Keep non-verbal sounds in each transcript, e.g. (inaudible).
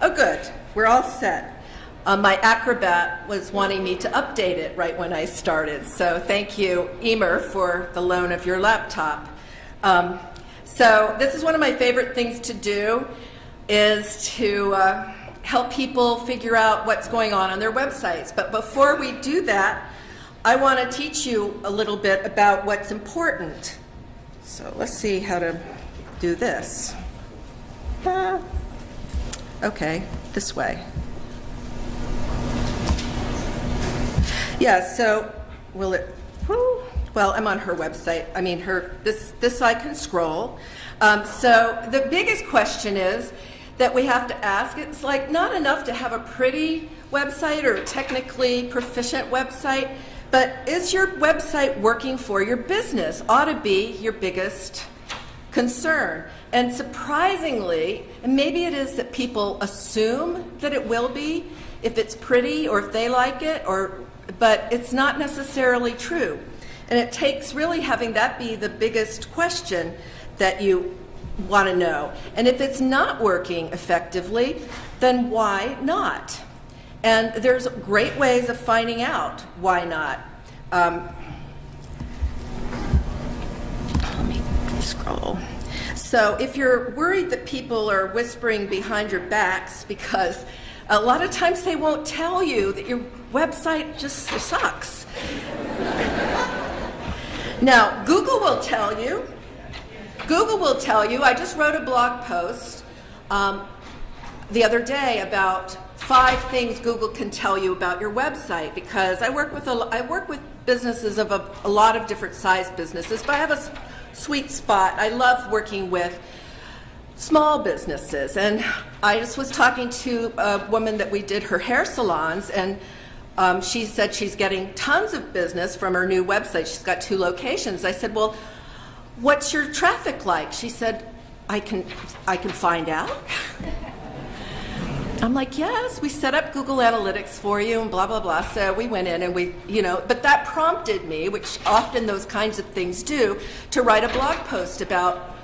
Oh, good. We're all set. Um, my Acrobat was wanting me to update it right when I started, so thank you, Emer, for the loan of your laptop. Um, so this is one of my favorite things to do, is to uh, help people figure out what's going on on their websites. But before we do that, I want to teach you a little bit about what's important. So let's see how to do this. Ah. Okay, this way. Yeah, so will it? Well, I'm on her website. I mean, her this this I can scroll. Um, so the biggest question is that we have to ask. It's like not enough to have a pretty website or a technically proficient website, but is your website working for your business? Ought to be your biggest concern. And surprisingly, and maybe it is that people assume that it will be if it's pretty or if they like it or but it's not necessarily true. And it takes really having that be the biggest question that you want to know. And if it's not working effectively, then why not? And there's great ways of finding out why not. Um, let me scroll. So if you're worried that people are whispering behind your backs because a lot of times they won't tell you that your website just sucks. now, Google will tell you. Google will tell you. I just wrote a blog post um, the other day about five things Google can tell you about your website because I work with a, I work with businesses of a, a lot of different size businesses, but I have a sweet spot. I love working with small businesses. And I just was talking to a woman that we did her hair salons, and um, she said she's getting tons of business from her new website. She's got two locations. I said, Well, what's your traffic like? She said, I can, I can find out. (laughs) I'm like, yes, we set up Google Analytics for you and blah, blah, blah. So we went in and we, you know, but that prompted me, which often those kinds of things do, to write a blog post about,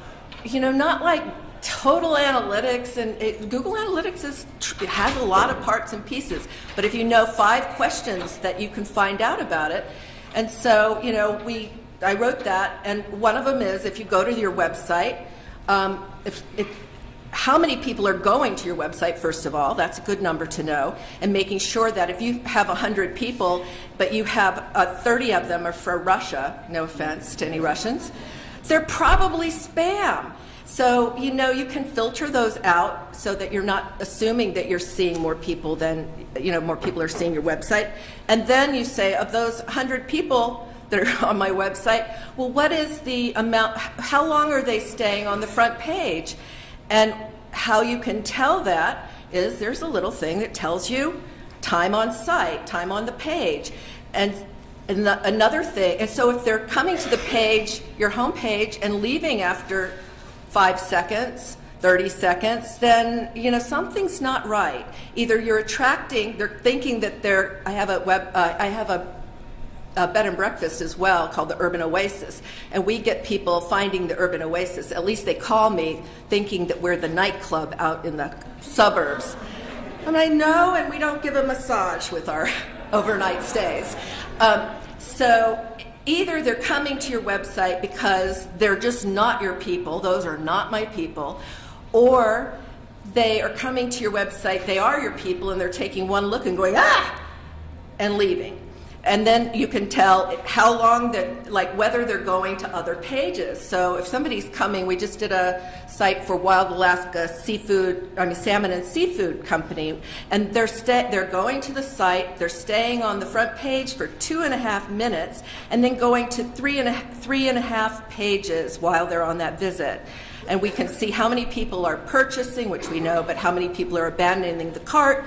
you know, not like total analytics and it, Google Analytics is, has a lot of parts and pieces. But if you know five questions that you can find out about it, and so, you know, we, I wrote that, and one of them is if you go to your website, um, if, if how many people are going to your website, first of all, that's a good number to know, and making sure that if you have 100 people, but you have uh, 30 of them are for Russia, no offense to any Russians, they're probably spam. So, you know, you can filter those out so that you're not assuming that you're seeing more people than, you know, more people are seeing your website. And then you say, of those 100 people, that are (laughs) on my website. Well, what is the amount, how long are they staying on the front page? And how you can tell that is there's a little thing that tells you time on site, time on the page. And, and the, another thing, and so if they're coming to the page, your home page, and leaving after five seconds, 30 seconds, then you know something's not right. Either you're attracting, they're thinking that they're. I have a web. Uh, I have a a bed and breakfast as well called the Urban Oasis. And we get people finding the Urban Oasis. At least they call me thinking that we're the nightclub out in the suburbs. And I know, and we don't give a massage with our (laughs) overnight stays. Um, so either they're coming to your website because they're just not your people, those are not my people, or they are coming to your website, they are your people, and they're taking one look and going, ah, and leaving and then you can tell how long that like whether they're going to other pages. So if somebody's coming we just did a site for wild alaska seafood i mean salmon and seafood company and they're sta- they're going to the site they're staying on the front page for two and a half minutes and then going to three and a, three and a half pages while they're on that visit. And we can see how many people are purchasing which we know but how many people are abandoning the cart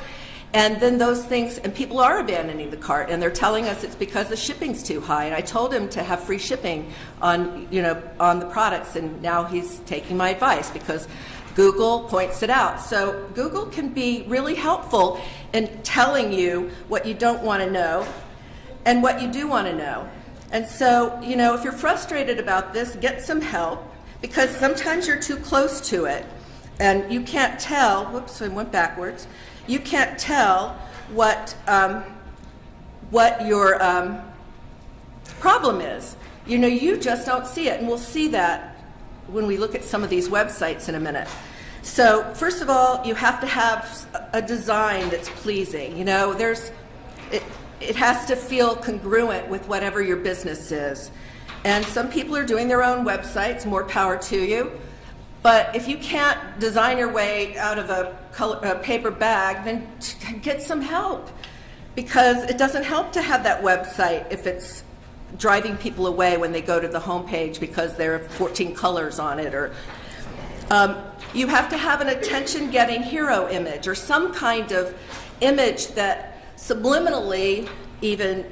and then those things, and people are abandoning the cart, and they're telling us it's because the shipping's too high. And I told him to have free shipping on, you know, on the products, and now he's taking my advice because Google points it out. So Google can be really helpful in telling you what you don't want to know and what you do want to know. And so, you know, if you're frustrated about this, get some help because sometimes you're too close to it. and you can't tell, whoops, I went backwards, you can't tell what, um, what your um, problem is. You know, you just don't see it, and we'll see that when we look at some of these websites in a minute. So, first of all, you have to have a design that's pleasing. You know, there's, it, it has to feel congruent with whatever your business is. And some people are doing their own websites, more power to you. But if you can't design your way out of a, color, a paper bag, then get some help. Because it doesn't help to have that website if it's driving people away when they go to the homepage because there are 14 colors on it or um, you have to have an attention getting hero image or some kind of image that subliminally even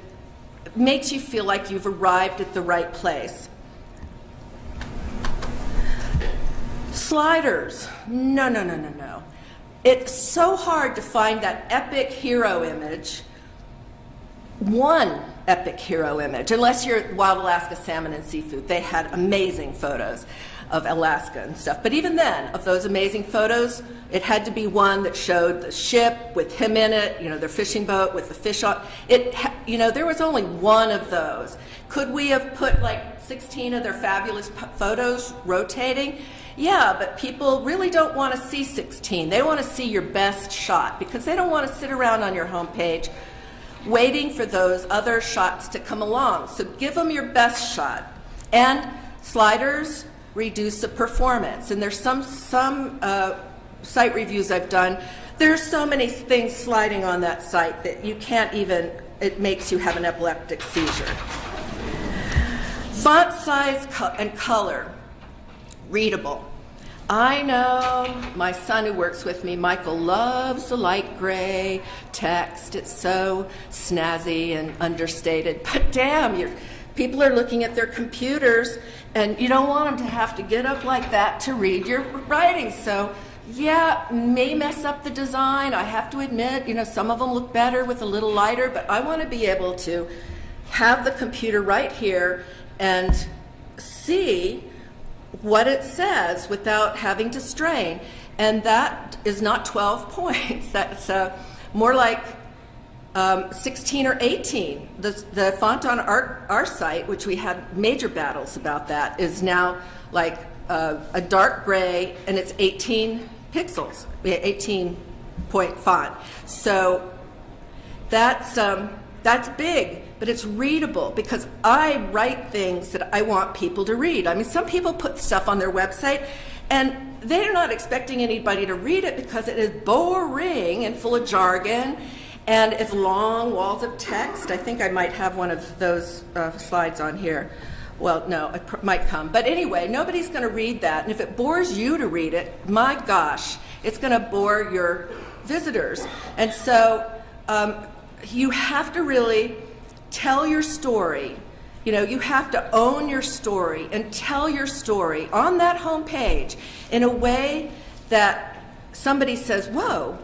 makes you feel like you've arrived at the right place. Sliders. No, no, no, no, no. It's so hard to find that epic hero image. One epic hero image, unless you're Wild Alaska Salmon and Seafood. They had amazing photos of Alaska and stuff. But even then, of those amazing photos, it had to be one that showed the ship with him in it, you know, their fishing boat with the fish on it. You know, there was only one of those. Could we have put like 16 of their fabulous photos rotating? Yeah, but people really don't want to see 16. They want to see your best shot because they don't want to sit around on your homepage waiting for those other shots to come along. So give them your best shot. And sliders, reduce the performance. And there's some, some uh, site reviews I've done. There's so many things sliding on that site that you can't even, it makes you have an epileptic seizure. Font size co and color, readable. I know my son who works with me, Michael, loves the light gray text. It's so snazzy and understated. But damn, People are looking at their computers, and you don't want them to have to get up like that to read your writing. So, yeah, may mess up the design. I have to admit, you know, some of them look better with a little lighter, but I want to be able to have the computer right here and see what it says without having to strain. And that is not 12 (laughs) points. That's uh, more like um, 16 or 18. The, the font on our, our site, which we had major battles about that, is now like uh, a dark gray and it's 18 pixels, 18 point font. So that's, um, that's big, but it's readable because I write things that I want people to read. I mean, some people put stuff on their website and they're not expecting anybody to read it because it is boring and full of jargon and it's long walls of text. I think I might have one of those uh, slides on here. Well, no, it might come. But anyway, nobody's going to read that. And if it bores you to read it, my gosh, it's going to bore your visitors. And so um, you have to really tell your story. You know, you have to own your story and tell your story on that home page in a way that somebody says, whoa,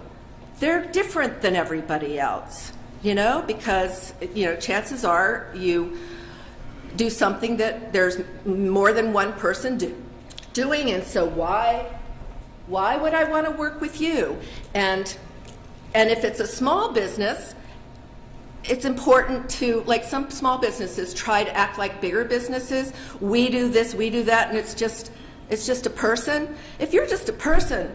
they're different than everybody else, you know, because, you know, chances are you do something that there's more than one person do, doing, and so why, why would I want to work with you? And, and if it's a small business, it's important to like some small businesses try to act like bigger businesses we do this we do that and it's just it's just a person if you're just a person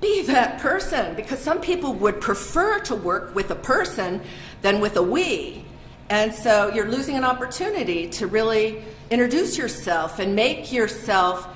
be that person because some people would prefer to work with a person than with a we. And so you're losing an opportunity to really introduce yourself and make yourself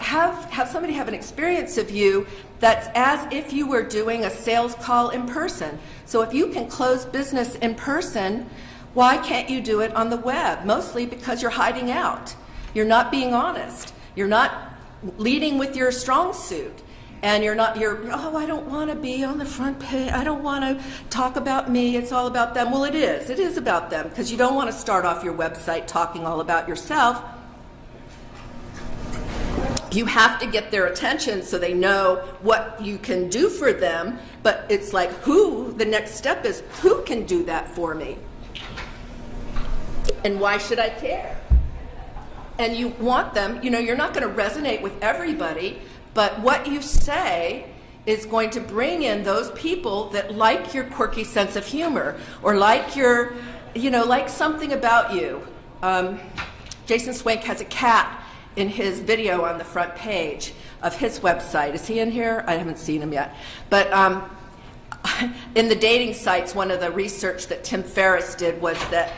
have have somebody have an experience of you that's as if you were doing a sales call in person. So if you can close business in person, why can't you do it on the web? Mostly because you're hiding out. You're not being honest. You're not leading with your strong suit and you're not you're oh i don't want to be on the front page i don't want to talk about me it's all about them well it is it is about them because you don't want to start off your website talking all about yourself you have to get their attention so they know what you can do for them but it's like who the next step is who can do that for me and why should i care and you want them you know you're not going to resonate with everybody But what you say is going to bring in those people that like your quirky sense of humor or like your, you know, like something about you. Um, Jason Swank has a cat in his video on the front page of his website. Is he in here? I haven't seen him yet. But um, (laughs) in the dating sites, one of the research that Tim Ferriss did was that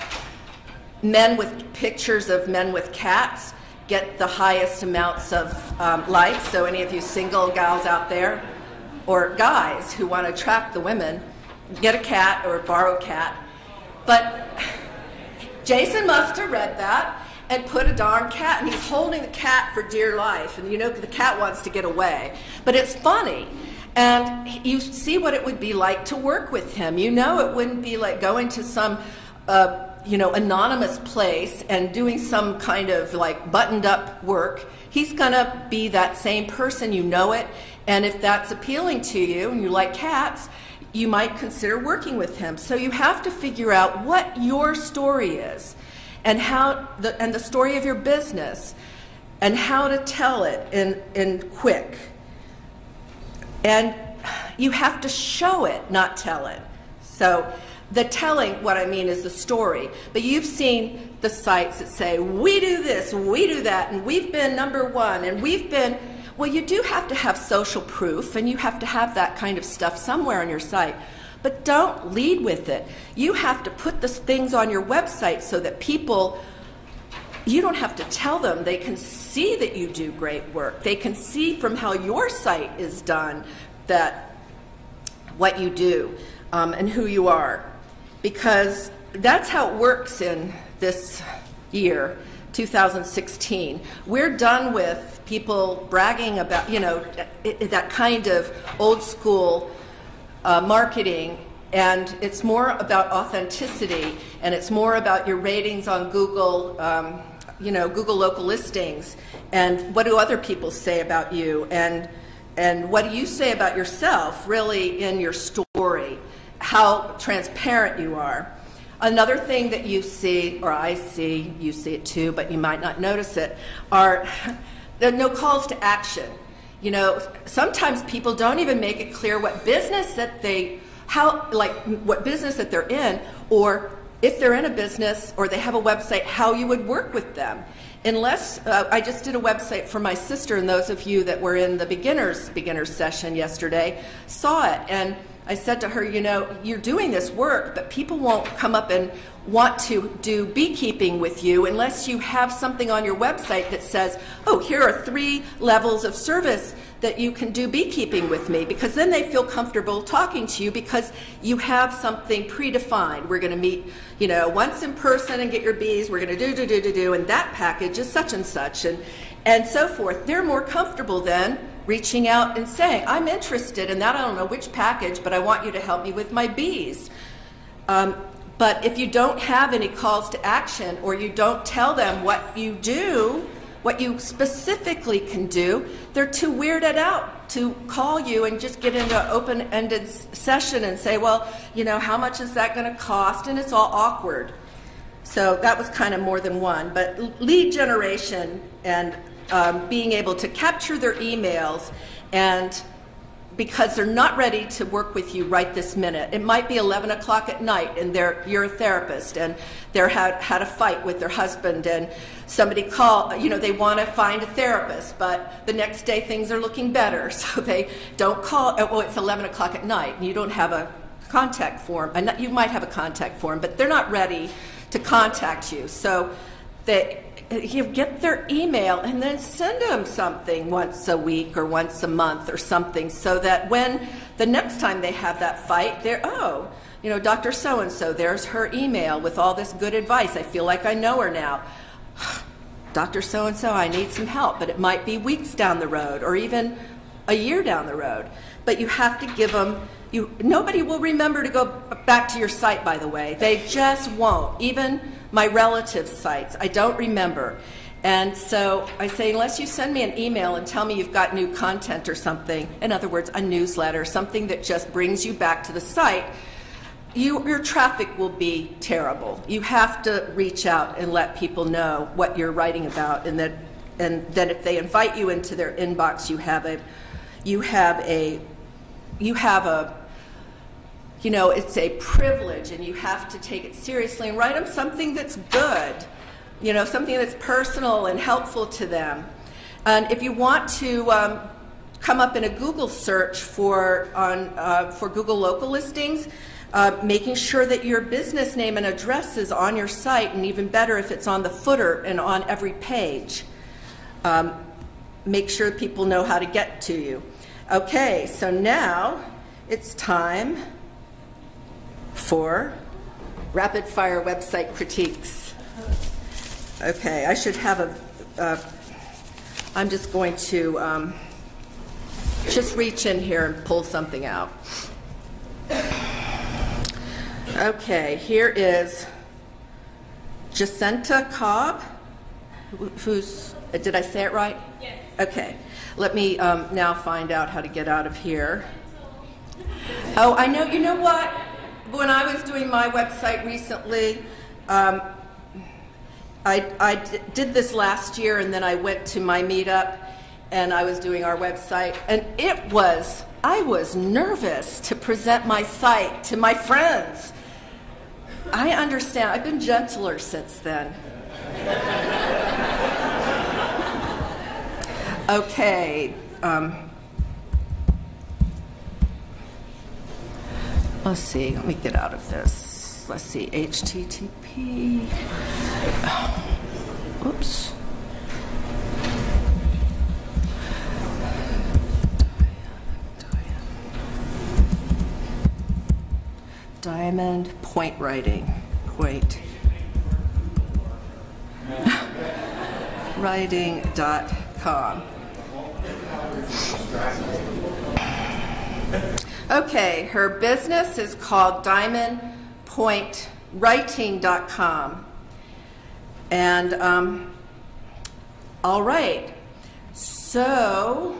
men with pictures of men with cats get the highest amounts of um, likes. So, any of you single gals out there, or guys who want to attract the women, get a cat or borrow a cat. But (laughs) Jason must have read that and put a darn cat, and he's holding the cat for dear life. And you know, the cat wants to get away. But it's funny. And you see what it would be like to work with him. You know, it wouldn't be like going to some, uh, you know, anonymous place and doing some kind of like buttoned up work. He's going to be that same person. You know it. And if that's appealing to you and you like cats, you might consider working with him. So you have to figure out what your story is and how the, and the story of your business and how to tell it in, in quick. And you have to show it, not tell it. So the telling, what I mean is the story. But you've seen the sites that say, we do this, we do that, and we've been number one, and we've been. Well, you do have to have social proof, and you have to have that kind of stuff somewhere on your site. But don't lead with it. You have to put the things on your website so that people, you don't have to tell them. They can see that you do great work. They can see from how your site is done that what you do um, and who you are. Because that's how it works in this year. 2016. We're done with people bragging about, you know, that kind of old school uh, marketing, and it's more about authenticity, and it's more about your ratings on Google, um, you know, Google local listings, and what do other people say about you, and and what do you say about yourself, really, in your story, how transparent you are. Another thing that you see, or I see, you see it too, but you might not notice it, are (laughs) there no calls to action. You know, sometimes people don't even make it clear what business that they, how, like, what business that they're in, or if they're in a business or they have a website, how you would work with them. Unless, uh, I just did a website for my sister, and those of you that were in the beginners beginners session yesterday saw it. And I said to her, you know, you're doing this work, but people won't come up and want to do beekeeping with you unless you have something on your website that says, oh, here are three levels of service that you can do beekeeping with me, because then they feel comfortable talking to you because you have something predefined. We're going to meet, you know, once in person and get your bees. We're going to do, do, do, do, do, and that package is such and such, and, and so forth. They're more comfortable then reaching out and saying, I'm interested in that. I don't know which package, but I want you to help me with my bees. Um, but if you don't have any calls to action or you don't tell them what you do, what you specifically can do, they're too weirded out to call you and just get into an open ended session and say, well, you know, how much is that going to cost? And it's all awkward. So that was kind of more than one. But lead generation and um, being able to capture their emails and because they're not ready to work with you right this minute. It might be 11 o'clock at night and they're, you're a therapist and they're had, had a fight with their husband and somebody call, you know, they want to find a therapist, but the next day things are looking better. (laughs) So they don't call, oh, it's 11 o'clock at night and you don't have a contact form. You might have a contact form, but they're not ready to contact you. So they, you get their email and then send them something once a week or once a month or something so that when the next time they have that fight, they're, oh, you know, Dr. So and so, there's her email with all this good advice. I feel like I know her now. (sighs) Dr. So and so, I need some help, but it might be weeks down the road or even a year down the road. But you have to give them you, nobody will remember to go back to your site, by the way. They just won't. Even my relatives' sites, I don't remember. And so I say, unless you send me an email and tell me you've got new content or something, in other words, a newsletter, something that just brings you back to the site, you, your traffic will be terrible. You have to reach out and let people know what you're writing about and that and then if they invite you into their inbox, you have a, you have a, you have a, you know, it's a privilege, and you have to take it seriously and write them something that's good, you know, something that's personal and helpful to them. And if you want to um, come up in a Google search for on uh, for Google local listings. Uh, making sure that your business name and address is on your site, and even better if it's on the footer and on every page. Um, make sure people know how to get to you. Okay, so now it's time for rapid fire website critiques. Okay, I should have a. Uh, I'm just going to. Um, just reach in here and pull something out. Okay, here is Jacinta Cobb, who's, did I say it right? Yes. Okay, let me um, now find out how to get out of here. Oh, I know, you know what? When I was doing my website recently, um, I, did this last year and then I went to my meetup and I was doing our website, and it was, I was nervous to present my site to my friends. I understand, I've been gentler since then. (laughs) okay. Um, let's see, let me get out of this. Let's see, HTTP. Oops. Diamond Point Writing. Point. (laughs) Writing.com. Okay, her business is called diamondpointwriting.com. And, um, all right, so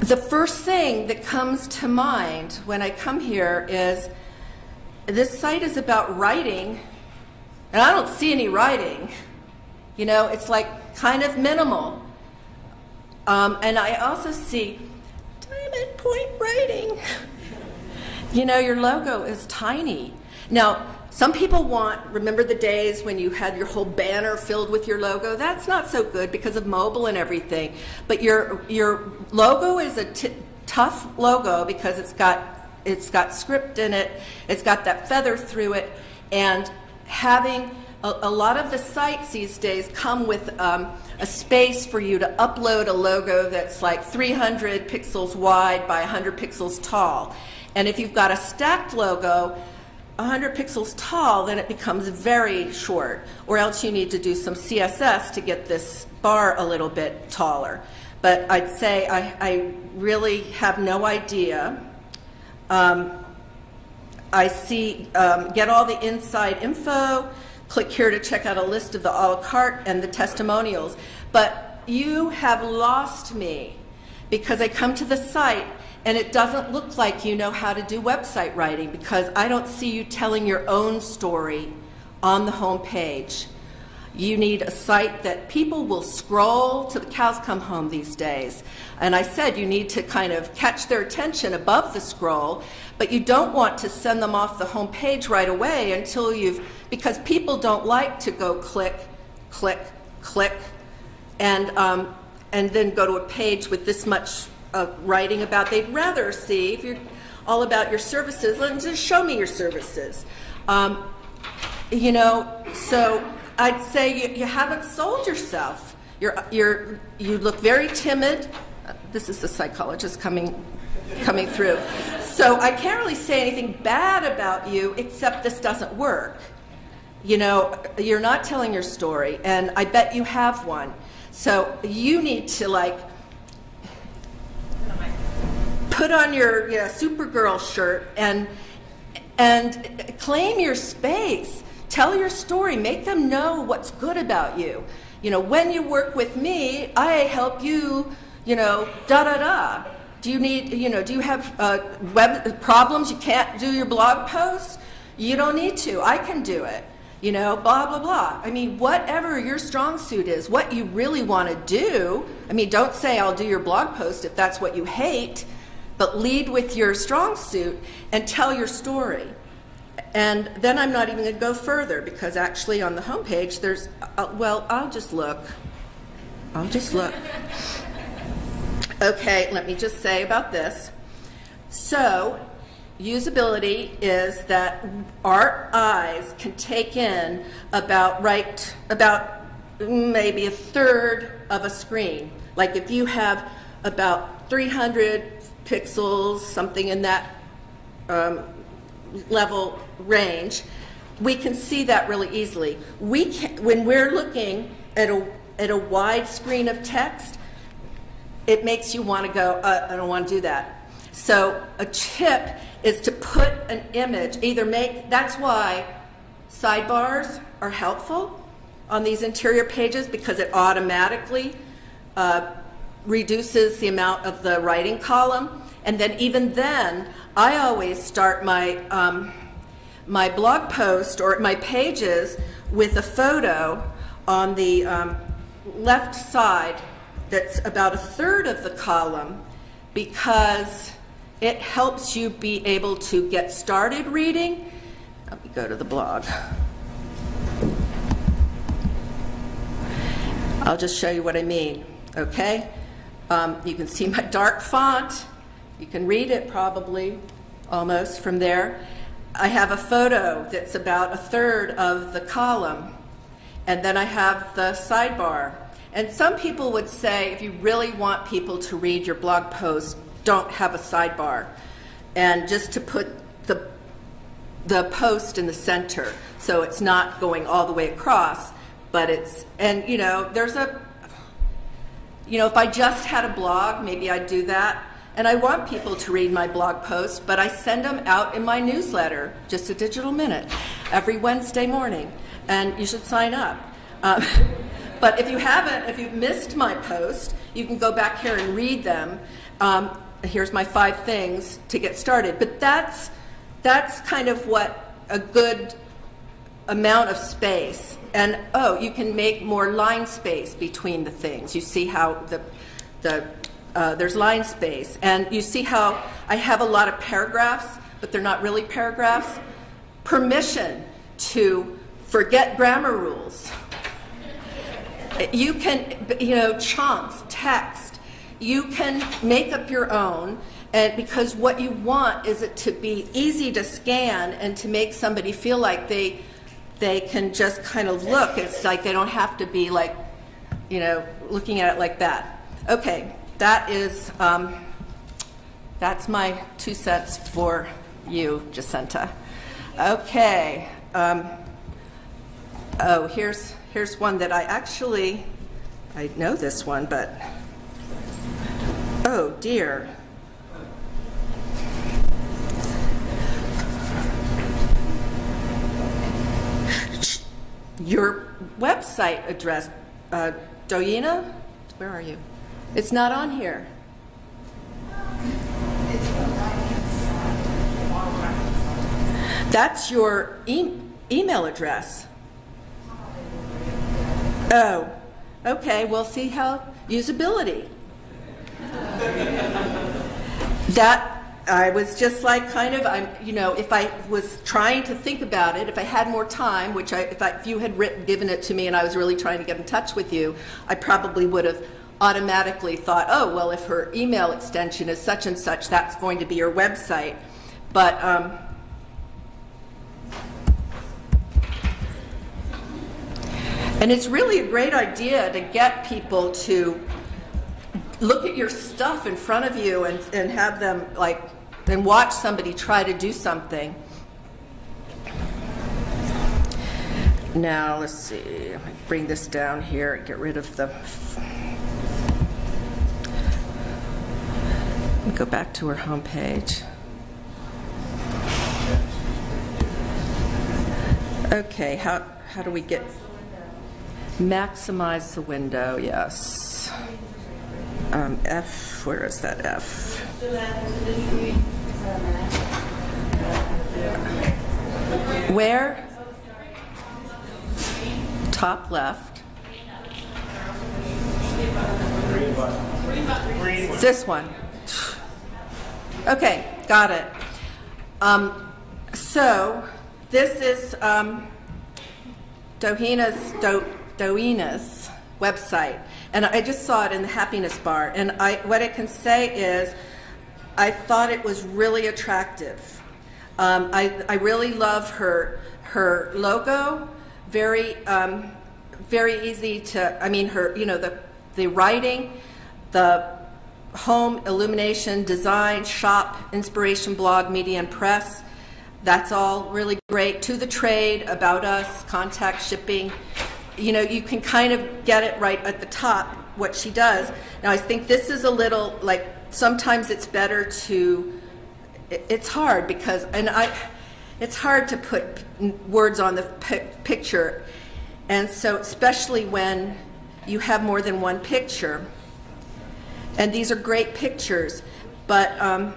the first thing that comes to mind when I come here is this site is about writing, and I don't see any writing. You know, it's like kind of minimal. Um, and I also see diamond point writing. you know, your logo is tiny. Now, some people want, remember the days when you had your whole banner filled with your logo? That's not so good because of mobile and everything. But your, your logo is a tough logo because it's got, it's got script in it, it's got that feather through it, and having a, a lot of the sites these days come with um, a space for you to upload a logo that's like 300 pixels wide by 100 pixels tall. And if you've got a stacked logo, 100 pixels tall, then it becomes very short, or else you need to do some CSS to get this bar a little bit taller. But I'd say I, I really have no idea. Um, I see, um, get all the inside info, click here to check out a list of the a la carte and the testimonials. But you have lost me because I come to the site and it doesn't look like you know how to do website writing because I don't see you telling your own story on the home page. You need a site that people will scroll till the cows come home these days. And I said you need to kind of catch their attention above the scroll, but you don't want to send them off the home page right away until you've, because people don't like to go click, click, click, and, um, and then go to a page with this much uh, writing about. They'd rather see, if you're all about your services, then just show me your services. Um, you know, so I'd say you, you haven't sold yourself. You're, you're, you look very timid. Uh, this is the psychologist coming, coming through. So I can't really say anything bad about you except this doesn't work. You know, you're not telling your story, and I bet you have one. So you need to like put on your you know, Supergirl shirt and and claim your space. Tell your story. Make them know what's good about you. You know, when you work with me, I help you. You know, da da da. Do you need? You know, do you have uh, web problems? You can't do your blog posts. You don't need to. I can do it. you know, blah, blah, blah. I mean, whatever your strong suit is, what you really want to do, I mean, don't say, I'll do your blog post if that's what you hate, but lead with your strong suit and tell your story. And then I'm not even going to go further because actually on the homepage there's, uh, well, I'll just look. I'll just look. Okay, let me just say about this. So, usability is that our eyes can take in about right about maybe a third of a screen. Like if you have about 300 pixels, something in that um, level range, we can see that really easily. We can, when we're looking at a, at a wide screen of text, it makes you want to go, uh, I don't want to do that. So a tip is to put an image, either make, that's why sidebars are helpful on these interior pages because it automatically uh, reduces the amount of the writing column. And then even then, I always start my, um, my blog post or my pages with a photo on the um, left side that's about a third of the column because it helps you be able to get started reading. Let me go to the blog. I'll just show you what I mean, okay? Um, you can see my dark font. You can read it probably almost from there. I have a photo that's about a third of the column, and then I have the sidebar. And some people would say if you really want people to read your blog post, don't have a sidebar. And just to put the, the post in the center so it's not going all the way across, but it's, and you know, there's a, you know, if I just had a blog, maybe I'd do that. And I want people to read my blog posts, but I send them out in my newsletter, just a digital minute, every Wednesday morning. And you should sign up. Um, (laughs) but if you haven't, if you've missed my post, you can go back here and read them. Um, here's my five things to get started. But that's, that's kind of what a good amount of space. And oh, you can make more line space between the things. You see how the, the uh, there's line space. And you see how I have a lot of paragraphs, but they're not really paragraphs. Permission to forget grammar rules. You can, you know, chunks, text. You can make up your own. And because what you want is it to be easy to scan and to make somebody feel like they they can just kind of look. It's like they don't have to be like, you know, looking at it like that. Okay, that is, um, that's my two cents for you, Jacinta. Okay. Um, oh, here's here's one that I actually I know this one, but oh dear. Your website address, uh, Doyina, where are you? It's not on here. That's your e- email address. Oh, okay. We'll see how usability. that I was just like kind of I'm you know if I was trying to think about it if I had more time which I if, I, if you had written given it to me and I was really trying to get in touch with you I probably would have automatically thought, oh, well, if her email extension is such and such, that's going to be her website. But um, and it's really a great idea to get people to look at your stuff in front of you and, and have them like and watch somebody try to do something. Now, let's see. Bring this down here and get rid of the Go back to her homepage. Okay, how, how do we get maximize the window? Yes. Um, F, where is that F? Where? top left. This one. Okay, got it. Um, so this is um, Dohina's Do, Dohina's website, and I just saw it in the happiness bar. And I, what I can say is, I thought it was really attractive. Um, I, I really love her her logo. Very um, very easy to. I mean, her you know the the writing, the home illumination, design, shop, inspiration, blog, media, and press. That's all really great. To the trade, about us, contact, shipping. You know, you can kind of get it right at the top what she does. Now, I think this is a little like sometimes it's better to. It's hard because, and I, it's hard to put words on the picture, and so especially when you have more than one picture and these are great pictures, but um,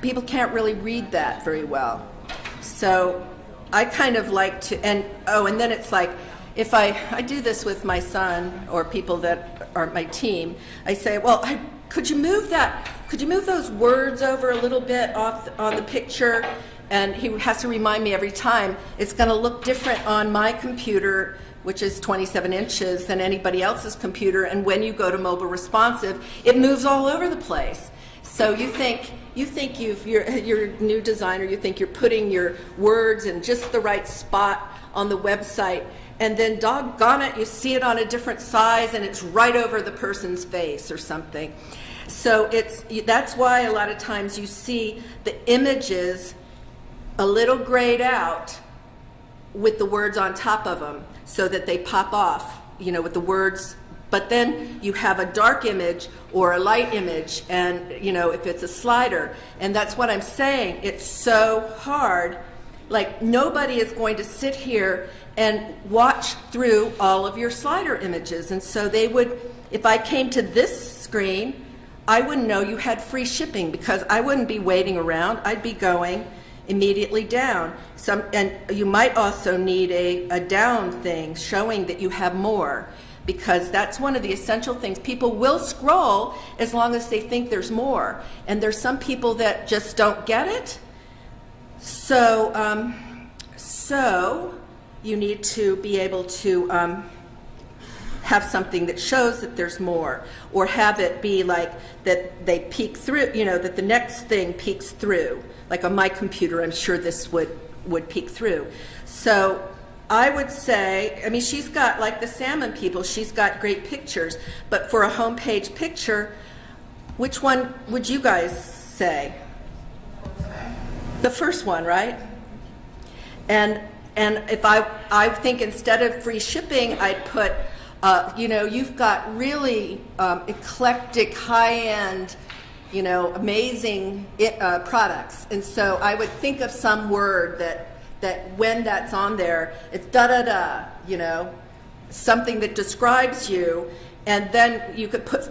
people can't really read that very well. So I kind of like to, and oh, and then it's like, if I, I do this with my son or people that aren't my team, I say, well, I, could you move that, could you move those words over a little bit off on the picture? And he has to remind me every time it's going to look different on my computer which is 27 inches, than anybody else's computer. And when you go to mobile responsive, it moves all over the place. So you think you think you've you're, you're a new designer. You think you're putting your words in just the right spot on the website, and then doggone it, you see it on a different size, and it's right over the person's face or something. So it's that's why a lot of times you see the images a little grayed out with the words on top of them so that they pop off, you know, with the words. But then you have a dark image or a light image, and, you know, if it's a slider. And that's what I'm saying. It's so hard. Like, nobody is going to sit here and watch through all of your slider images. And so they would, if I came to this screen, I wouldn't know you had free shipping because I wouldn't be waiting around. I'd be going immediately down. Some, and you might also need a, a down thing showing that you have more because that's one of the essential things. People will scroll as long as they think there's more. And there's some people that just don't get it. So, um, so you need to be able to um, have something that shows that there's more, or have it be like that they peek through, you know, that the next thing peeks through. Like on my computer, I'm sure this would, would peek through. So I would say, I mean, she's got, like the salmon people, she's got great pictures, but for a homepage picture, which one would you guys say? The first one, right? And and if I I think instead of free shipping, I'd put, uh, you know, you've got really um, eclectic, high end you know, amazing uh, products. And so I would think of some word that, that when that's on there, it's da da da, you know, something that describes you, and then you could put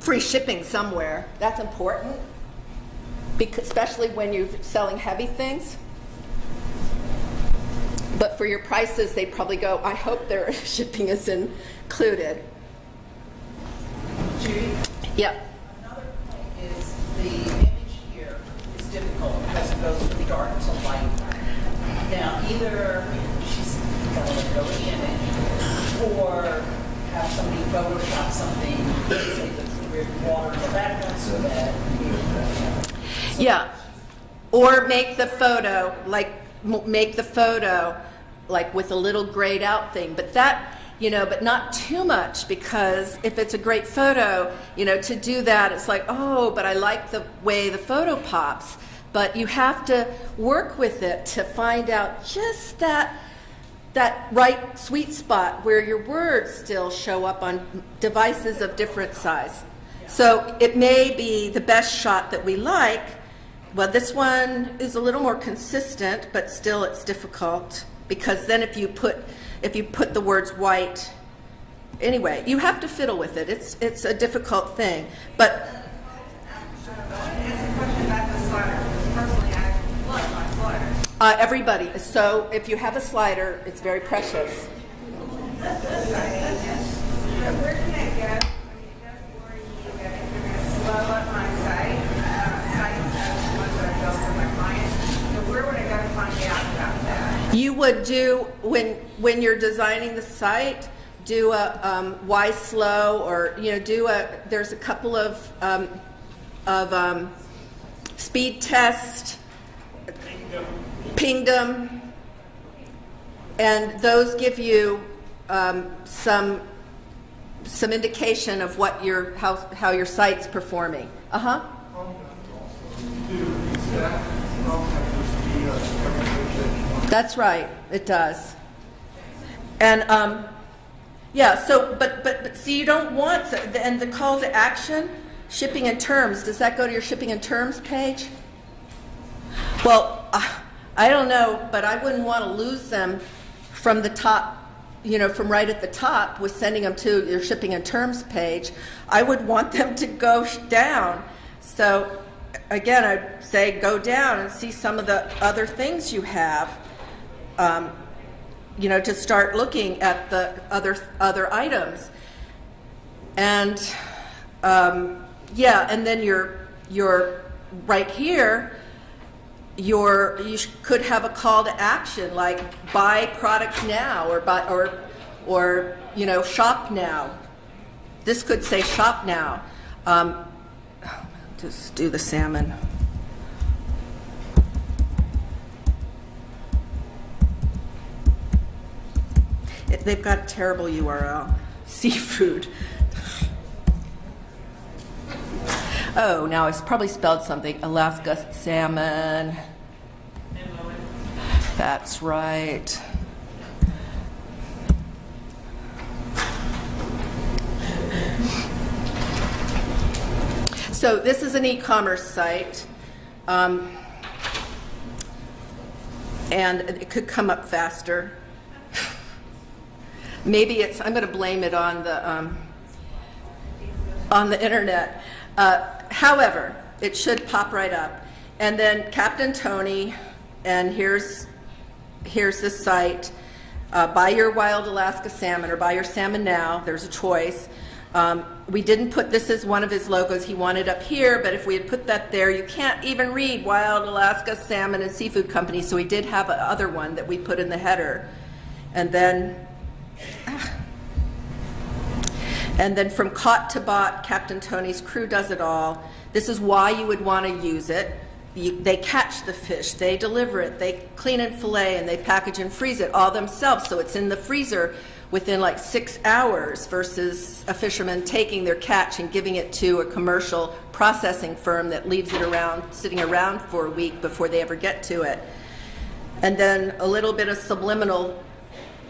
free shipping somewhere. That's important, because, especially when you're selling heavy things. But for your prices, they probably go, I hope their (laughs) shipping is included. Judi? Yep Another point is the image here is difficult because it goes from dark to light. Now, either she's got a really image, or have somebody Photoshop something, say the water in the background so that. Yeah, or make the photo like make the photo like with a little grayed out thing, but that you know, but not too much because if it's a great photo, you know, to do that, it's like, oh, but I like the way the photo pops. But you have to work with it to find out just that that right sweet spot where your words still show up on devices of different size. So it may be the best shot that we like. Well, this one is a little more consistent, but still it's difficult because then if you put if you put the words white. Anyway, you have to fiddle with it. It's it's a difficult thing, but. Uh, everybody. So if you have a slider, it's very precious. But where can I go? I mean, it does worry me that if you're gonna slow up my site, uh, sites as the ones that I built for my clients, so where would I go to find out about that? You would do, when, when you're designing the site, do a um, YSlow or, you know, do a, there's a couple of, um, of um, speed test, pingdom, and those give you um, some, some indication of what your, how, how your site's performing. Uh-huh. That's right, it does. And um, yeah, so but but but see, you don't want and the call to action, shipping and terms. Does that go to your shipping and terms page? Well, uh, I don't know, but I wouldn't want to lose them from the top. You know, from right at the top with sending them to your shipping and terms page. I would want them to go down. So again, I'd say go down and see some of the other things you have. Um, you know, to start looking at the other other items, and um, yeah, and then you're you're right here. You're, you could have a call to action like buy products now or buy or or you know shop now. This could say shop now. Um, (sighs) just do the salmon. It- They've got a terrible URL. Seafood. Oh, now it's probably spelled something. Alaska salmon. That's right. So this is an e-commerce site. Um, and it could come up faster. Maybe it's, I'm going to blame it on the, um, on the internet. Uh, however, it should pop right up. And then Captain Tony, and here's, here's the site. Uh, buy your wild Alaska salmon or buy your salmon now. There's a choice. Um, we didn't put this as one of his logos. He wanted up here, but if we had put that there, you can't even read Wild Alaska Salmon and Seafood Company. So we did have a other one that we put in the header. And then Ah. and then from caught to bot, Captain Tony's crew does it all. This is why you would want to use it. You, they catch the fish, they deliver it, they clean and fillet, and they package and freeze it all themselves. So it's in the freezer within like six hours versus a fisherman taking their catch and giving it to a commercial processing firm that leaves it around, sitting around for a week before they ever get to it. And then a little bit of subliminal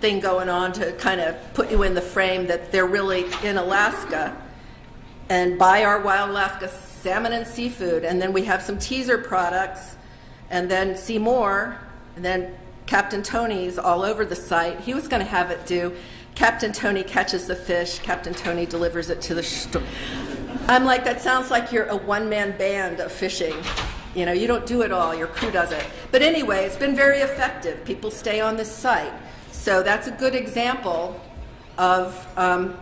thing going on to kind of put you in the frame that they're really in Alaska and buy our wild Alaska salmon and seafood. And then we have some teaser products and then see more. And then Captain Tony's all over the site. He was going to have it do Captain Tony catches the fish, Captain Tony delivers it to the store. I'm like, that sounds like you're a one man band of fishing. You know, you don't do it all, your crew does it. But anyway, it's been very effective. People stay on this site. So that's a good example of, um,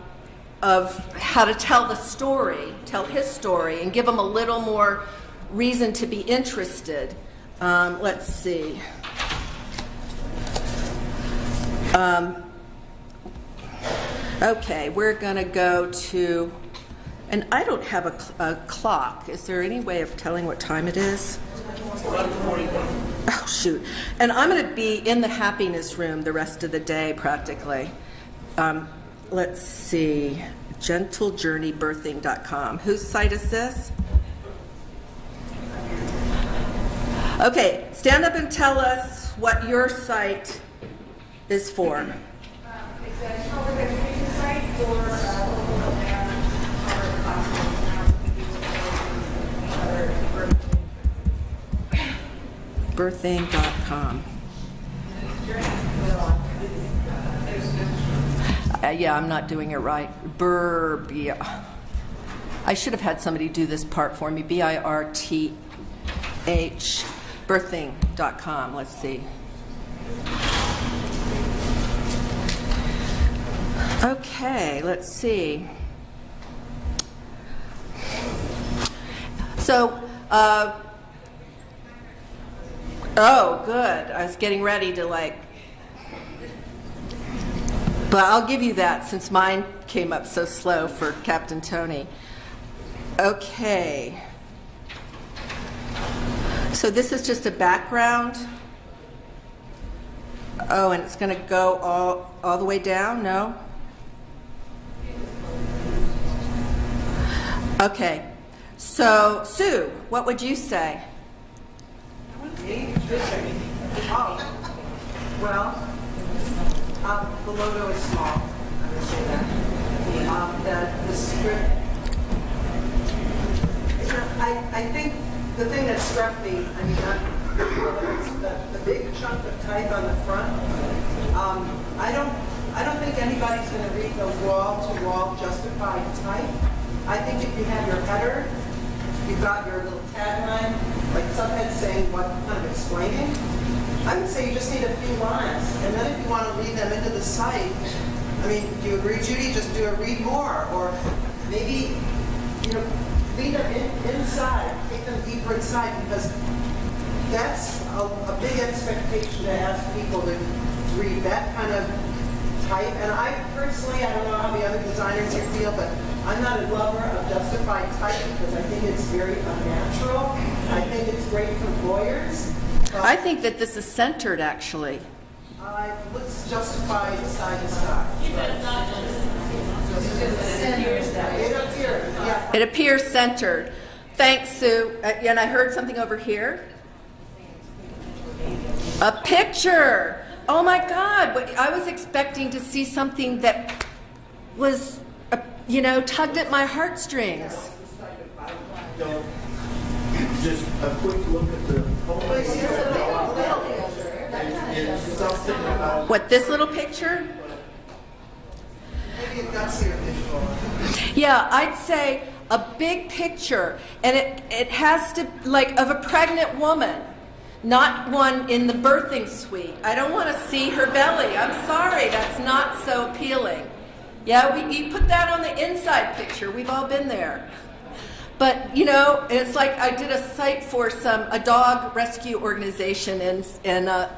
of how to tell the story, tell his story, and give him a little more reason to be interested. Um, let's see. Um, okay, we're going to go to, and I don't have a, cl- a clock. Is there any way of telling what time it is? Oh, shoot. And I'm going to be in the happiness room the rest of the day, practically. Um, let's see. GentleJourneyBirthing.com. Whose site is this? Okay, stand up and tell us what your site is for. Um, Birthing.com. Uh, yeah, I'm not doing it right. Burb. Yeah. I should have had somebody do this part for me. B I R T H. Birthing.com. Let's see. Okay, let's see. So, uh, oh, good. I was getting ready to like, but I'll give you that since mine came up so slow for Captain Tony. Okay. So this is just a background. Oh, and it's going to go all, all the way down? No? Okay. So, Sue, what would you say? Oh, well, um, the logo is small, I would say that. Um, the, the script, I, I think the thing that struck me, I mean, not, the, the big chunk of type on the front, um, I don't, I don't think anybody's gonna read the wall-to-wall justified type. I think if you have your header, you've got your little tagline, like subhead saying what, kind of explaining. I would say you just need a few lines, and then if you want to read them into the site, I mean, do you agree, Judi? Just do a read more, or maybe, you know, lead them in, inside, take them deeper inside, because that's a, a big expectation to ask people to read that kind of type. And I personally, I don't know how the other designers here feel, but I'm not a lover of justified type because I think it's very unnatural. I think it's great for lawyers. I think that this is centered actually. I, let's justify side to side. It appears, yeah. It appears centered. Thanks, Sue. Uh, and I heard something over here. A picture. Oh my God. I was expecting to see something that was, uh, you know, tugged at my heartstrings. Don't, just a quick look at the. It's something about, What, this little picture? Maybe a gutsier visual. Yeah, I'd say a big picture, and it, it has to, like, of a pregnant woman, not one in the birthing suite. I don't want to see her belly. I'm sorry, that's not so appealing. Yeah, we, you put that on the inside picture. We've all been there. But you know, it's like I did a site for some a dog rescue organization in in uh,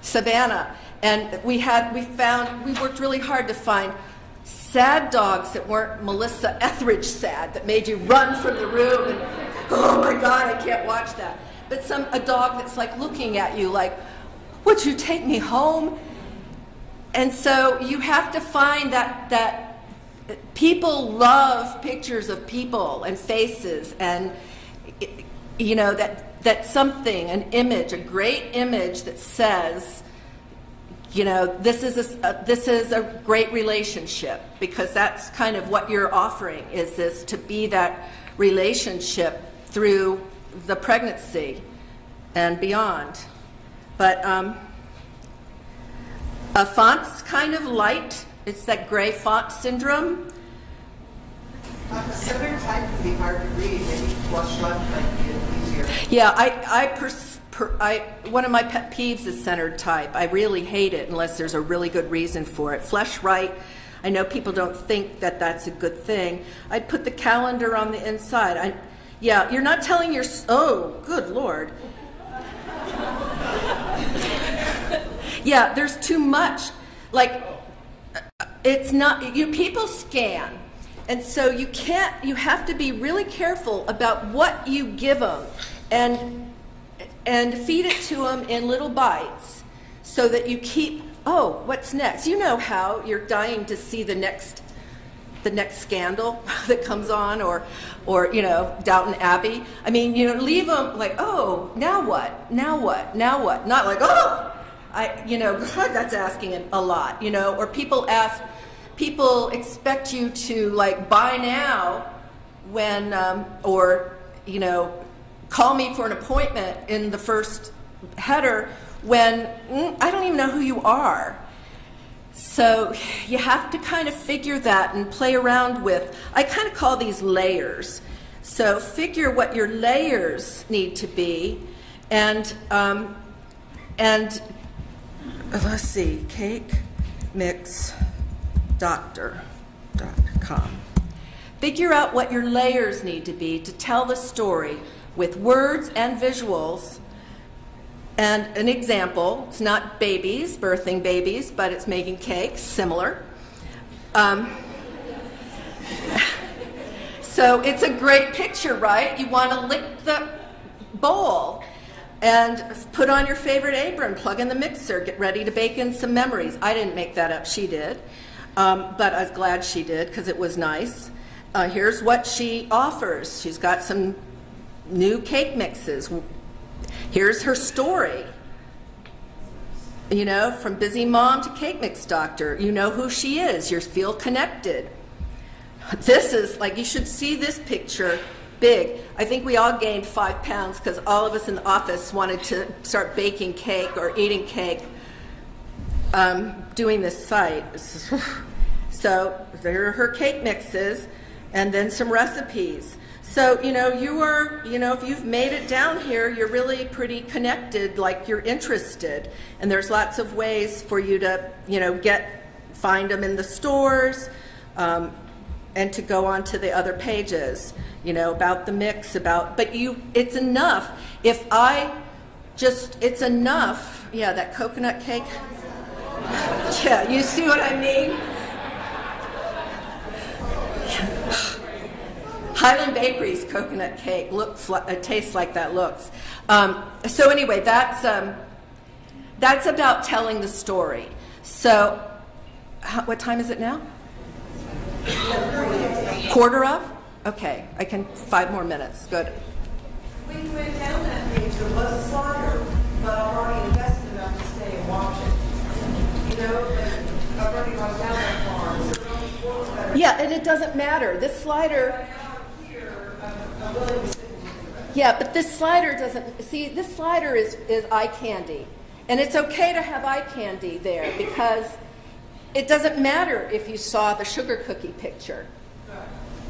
Savannah, and we had we found we worked really hard to find sad dogs that weren't Melissa Etheridge sad that made you run from the room and oh my God, I can't watch that. But some a dog that's like looking at you like, would you take me home? And so you have to find that that people love pictures of people and faces and you know that that something an image a great image that says you know this is a, this is a great relationship because that's kind of what you're offering is this to be that relationship through the pregnancy and beyond but um, a font's kind of light. It's that gray font syndrome. The center type would be hard to read, maybe flush left might be easier. Yeah, I, I, pers- per, I, one of my pet peeves is centered type. I really hate it unless there's a really good reason for it. Flush right. I know people don't think that that's a good thing. I'd put the calendar on the inside. I, yeah, you're not telling your. Oh, good lord. (laughs) Yeah, there's too much. Like, it's not you people scan. And so you can't you have to be really careful about what you give them and and feed it to them in little bites so that you keep oh what's next? You know how you're dying to see the next the next scandal (laughs) that comes on or or you know Downton Abbey. I mean you know leave them like oh now what? Now what? Now what? Not like oh I you know (laughs) God that's asking a lot you know or people ask people expect you to like buy now when um, or you know call me for an appointment in the first header when mm, I don't even know who you are so you have to kind of figure that and play around with. I kind of call these layers. So figure what your layers need to be, and um, and let's see, cake mix doctor.com. Figure out what your layers need to be to tell the story with words and visuals. And an example, it's not babies, birthing babies, but it's making cakes, similar. Um, (laughs) so it's a great picture, right? You want to lick the bowl and put on your favorite apron, plug in the mixer, get ready to bake in some memories. I didn't make that up, she did. Um, but I was glad she did because it was nice. Uh, here's what she offers she's got some new cake mixes. Here's her story. You know, from busy mom to cake mix doctor, you know who she is. You feel connected. This is like, you should see this picture big. I think we all gained five pounds because all of us in the office wanted to start baking cake or eating cake um, doing this site. (laughs) So there are her cake mixes and then some recipes. So, you know, you are, you know, if you've made it down here, you're really pretty connected, like you're interested. And there's lots of ways for you to, you know, get, find them in the stores um, and to go on to the other pages, you know, about the mix, about, but you, it's enough. If I just, it's enough, yeah, that coconut cake. (laughs) Yeah, you see what I mean? (sighs) Highland Bakery's coconut cake looks like, it tastes like that looks. Um, so anyway, that's um, that's about telling the story. So, how, what time is it now? Quarter of? Okay, I can five more minutes. Good. When you went down that page, there was a slider, but I've already invested enough to stay and watch it. You know, but I've already gone down that far. So don't worry about it. Yeah, and it doesn't matter. This slider. Here, I'm, I'm willing to sit and look at it. Yeah, but this slider doesn't. See, this slider is, is eye candy. And it's okay to have eye candy there because it doesn't matter if you saw the sugar cookie picture.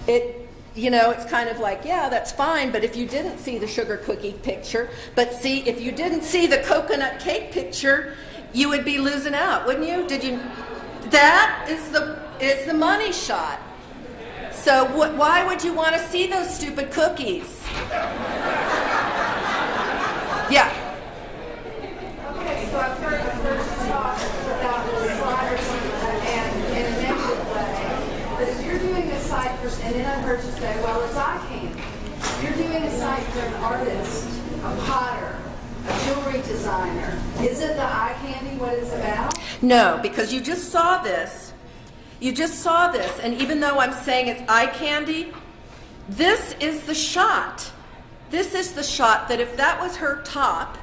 It, you know, it's kind of like, yeah, that's fine, but if you didn't see the sugar cookie picture, but see, if you didn't see the coconut cake picture, you would be losing out, wouldn't you? Did you? That is the is the money shot. So wh- why would you want to see those stupid cookies? Yeah. Okay, so I've heard, I've heard you talk about the sliders and in a negative way. But if you're doing a site for, and then I've heard you say, well, it's eye candy. You're doing a site for an artist, a potter, a jewelry designer. Is it the eye candy what it's about? No, because you just saw this. You just saw this, and even though I'm saying it's eye candy, this is the shot. This is the shot that if that was her top,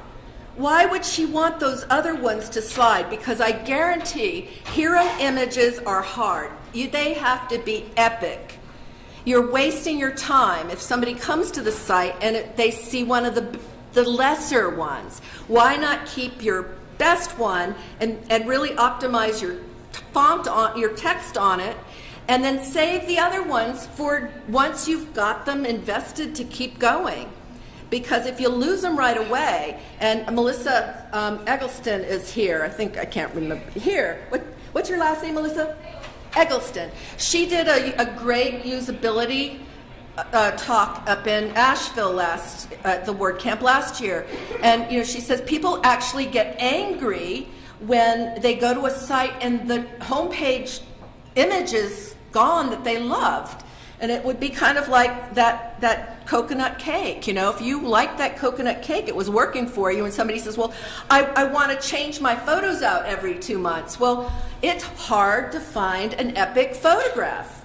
why would she want those other ones to slide? Because I guarantee hero images are hard. You, they have to be epic. You're wasting your time if somebody comes to the site and it, they see one of the, the lesser ones. Why not keep your best one and, and really optimize your font on your text on it and then save the other ones for once you've got them invested to keep going. Because if you lose them right away and melissa um, eggleston is here i think i can't remember here what, what's your last name melissa? Eggleston. She did a, a great usability uh, talk up in asheville last at the WordCamp last year and you know she says people actually get angry when they go to a site and the homepage image is gone that they loved. And it would be kind of like that, that coconut cake. You know, if you liked that coconut cake, it was working for you, and somebody says, Well, I, I want to change my photos out every two months. Well, it's hard to find an epic photograph.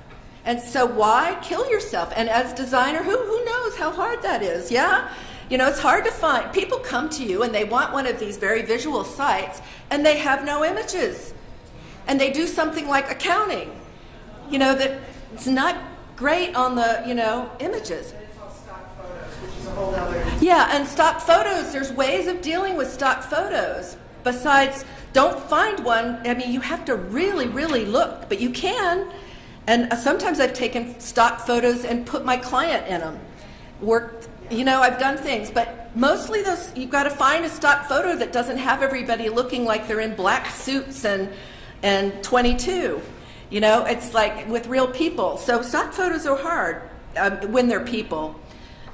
And so why kill yourself? And as designer, who, who knows how hard that is, yeah? You know, it's hard to find. People come to you and they want one of these very visual sites, and they have no images. And they do something like accounting, you know, that it's not great on the, you know, images. Yeah, and stock photos, there's ways of dealing with stock photos. Besides, don't find one. I mean, you have to really, really look, but you can. And sometimes I've taken stock photos and put my client in them. Worked, you know, I've done things, but mostly those, you've got to find a stock photo that doesn't have everybody looking like they're in black suits and, and 22. You know, it's like with real people. So stock photos are hard um, when they're people,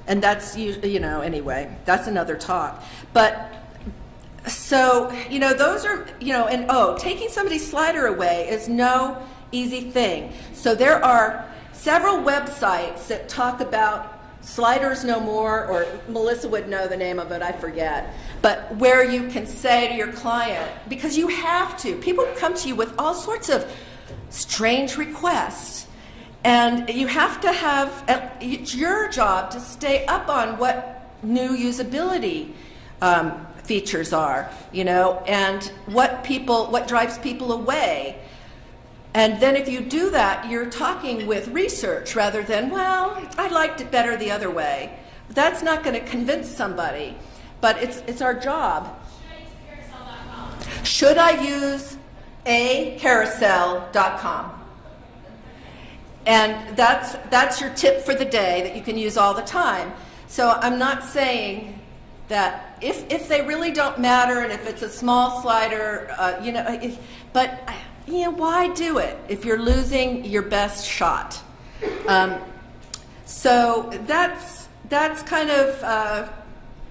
and that's you, you know anyway. That's another talk. But so you know those are you know and oh taking somebody's slider away is no easy thing. So there are several websites that talk about sliders no more or melissa would know the name of it i forget but where you can say to your client because you have to people come to you with all sorts of strange requests and you have to have it's your job to stay up on what new usability um, features are you know and what people what drives people away and then if you do that, you're talking with research rather than, well, I liked it better the other way. That's not going to convince somebody, but it's, it's our job. Should I use a carousel.com? And that's, that's your tip for the day that you can use all the time. So I'm not saying that if, if they really don't matter and if it's a small slider, uh, you know, if, but you know, why do it if you're losing your best shot? Um, so that's that's kind of uh,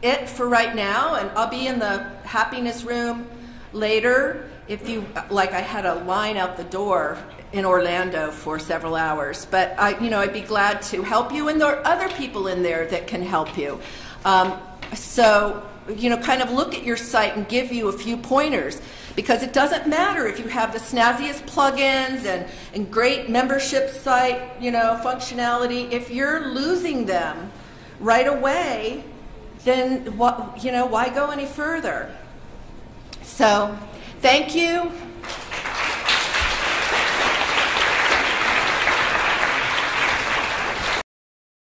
it for right now, and I'll be in the happiness room later. If you like, I had a line out the door in Orlando for several hours, but I, you know, I'd be glad to help you, and there are other people in there that can help you. Um, so you know, kind of look at your site and give you a few pointers because it doesn't matter if you have the snazziest plugins and, and great membership site, you know, functionality. If you're losing them right away, then what, you know, why go any further? So, thank you.